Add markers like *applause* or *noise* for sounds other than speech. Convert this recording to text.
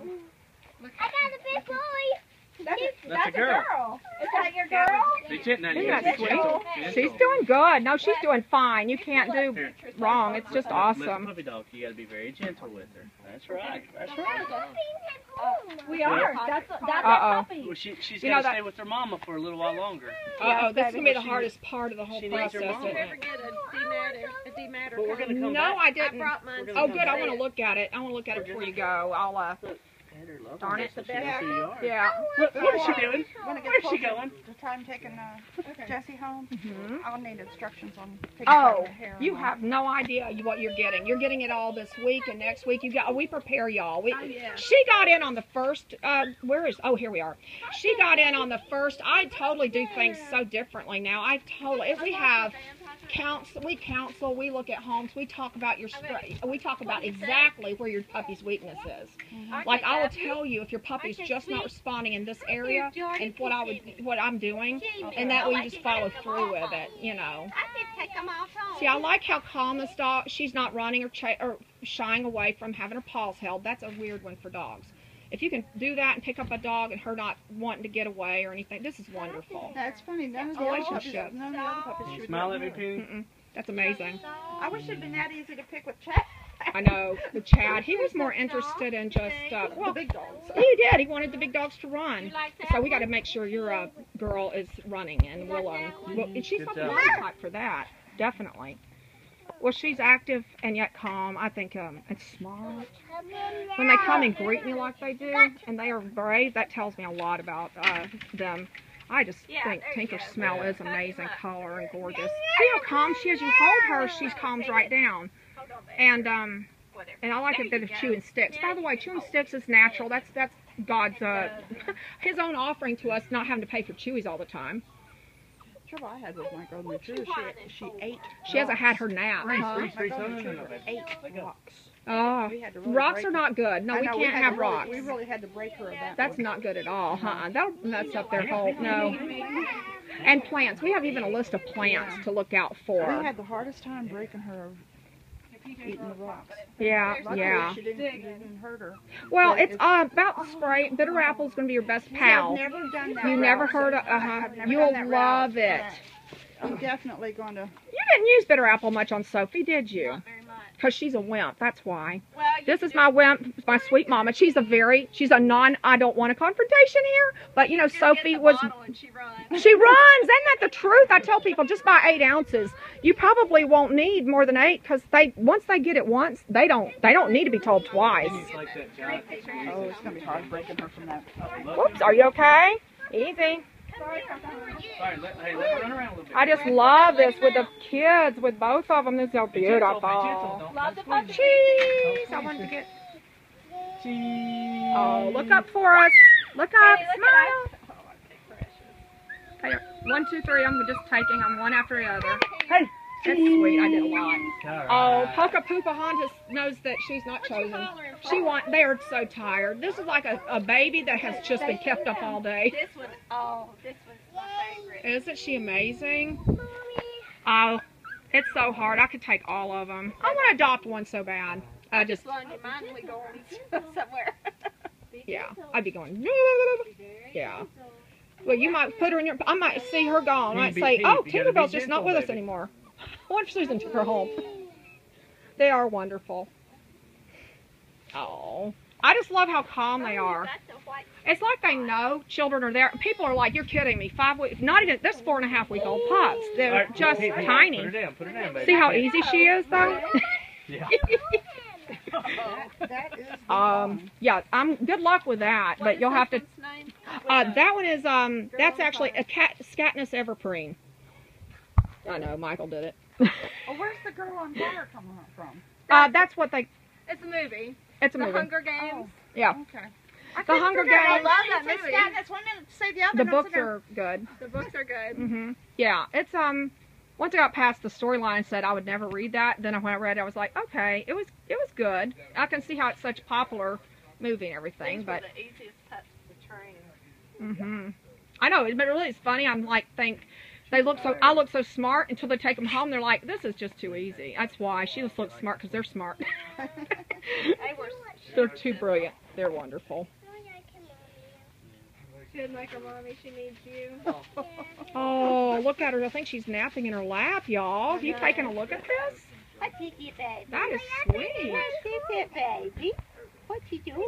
I got a big boy. That's, That's a girl. Is that your girl? They shouldn't Isn't that she's sweet? gentle. She's doing good. No, she's doing fine. You can't do wrong. It's just Little awesome. puppy dog, you gotta be very gentle with her. That's right. That's right. We are. That's that's Uh-oh. our puppy. Well, she, she's You know gotta that- stay with her mama for a little while longer. Uh oh, this is gonna be the She- hardest part of the whole she needs her process. mom. isn't Ever get a dematter? A dematter? But we're gonna come No, back. I I didn't. brought mine. Oh, good. I want to look at it. I want to look at it before you go. I'll, uh, Pet love Darn it. The best. Who you are. yeah. Look, what is she doing? Where's she going? to time taking uh, Jesse home, hmm I'll need instructions on taking Oh, of her hair. and you all. have no idea what you're getting. You're getting it all this week and next week. You got. We prepare y'all. We, Oh, yeah. She got in on the first. Uh, where is? Oh, here we are. She got in on the first. I totally do things so differently now. I totally. If we have counsel. We counsel. We look at homes. We talk about your. str- We talk about exactly where your puppy's weakness is. Like I will tell you if your puppy's just not responding in this area and what I would, what I'm doing, and that way you just follow through with it. You know. I could take them off home. See, I like how calm this dog. She's not running or cha- or shying away from having her paws held. That's a weird one for dogs. If you can do that and pick up a dog and her not wanting to get away or anything, this is wonderful. That's funny. None of the other puppies, Relationship. none of the other puppies she You smile at me, me. Penny? Mm-mm. That's amazing. I wish it'd been that easy to pick with Chad. I know the Chad. He was more interested in just uh, the well, big dogs. he did. He wanted the big dogs to run. Like? So we got to make sure your uh, girl is running, and we'll um, we'll, and she's Good got the job. body type for that, definitely. Well, she's active and yet calm. I think um, and smart. When they come and greet me like they do, and they are brave, that tells me a lot about uh, them. I just Yeah, think Tinker's smell is amazing, color and gorgeous. See how calm she is. You hold her, she calms right down. Hold on, babe. And um, and I like There it that it's chewing sticks. By the way, chewing sticks is natural. That's that's God's uh, *laughs* His own offering to us, not having to pay for chewies all the time. The trouble I had with my golden retriever, she, she ate. She hasn't had her nap. Retriever no, baby. ate rocks. Oh, We had to really rocks are not good. No, I we know, can't had have really- rocks. We really had to break her of that. That's one. not good at all, huh? That'll mess up their whole no. And plants. We have even a list of plants to look out for. We had the hardest time breaking her of eating the rocks. Yeah, yeah. she didn't, didn't hurt her. Well, But it's uh, about the spray. Bitter apple is going to be your best See, I've pal. never done that. You never heard of? Uh huh. You'll done that route. love it. I'm *laughs* definitely going to. You didn't use bitter apple much on Sophie, did you? Not very much. Because she's a wimp. That's why. Well, you This is my wimp, my sweet mama. She's a very, she's a non, I don't want a confrontation here. But you know, just get Sophie the was, and she runs. she runs. Isn't that the truth? I tell people just buy eight ounces. You probably won't need more than eight because they, once they get it once, they don't, they don't need to be told twice. Like. Oh, it's going to be hard breaking her from that. Whoops, are you okay? Easy. Sorry, let, hey, let her run around a little bit. I just love this with the kids, with both of them. This is so Be gentle, be beautiful. gentle, Love the squeeze Cheese. I wanted to get. Cheese. Oh, look up for us. Look up. Smile. Oh, hey, one, two, three. I'm just taking them one after the other. Hey. That's sweet. I did a lot. All Oh, right. Pucka Poopa Honda knows that she's not chosen. She want. They are so tired. This is like a, a baby that has just been kept up all day. This one, oh, this one's my favorite. Isn't she amazing? Oh, it's so hard. I could take all of them. I want to adopt one so bad. I just, Just loan you mine we go *laughs* somewhere. *laughs* yeah, I'd be going. *laughs* Yeah. Well, you might put her in your. I might see her gone. I might say, "Oh, you Tinkerbell's just not with us anymore." I wonder if Susan took her home. *laughs* They are wonderful. Oh, I just love how calm they are. That's a white It's like they know children are there. People are like, "You're kidding me." Five weeks, not even. This four and a half week old pups. They're right, just hey, hey, Put her tiny. down, put her down, baby. See how easy she is, though. *laughs* Yeah. That is. the *laughs* Um, yeah, I'm good luck with that, but you'll have to. Uh, that one is um, that's actually a cat Scatniss Everpreen. I know Michael did it. Oh, where's the girl on fire coming from? Uh, that's what they. It's a movie. It's a The movie. Hunger Games. Oh, Yeah, okay. I The Hunger Games. I love that said movie. Scatniss one minute to say the other. the and I was books are good. The books are good. hmm Yeah, it's um. Once I got past the storyline, and said I would never read that. Then I when I read it, I was like, okay, it was it was good. I can see how it's such a popular movie and everything, These were but the easiest pups to train. hmm I know, but really, it's funny. I'm like, think they look so. I look so smart until they take them home. They're like, this is just too easy. That's why she just looks smart because they're smart. *laughs* They were *laughs* they're too brilliant. They're wonderful. She didn't like her mommy. She needs you. *laughs* Oh, look at her. I think she's napping in her lap, y'all. Have you taken a look at this? What you get, baby? That is sweet. What you get, baby? What you doing?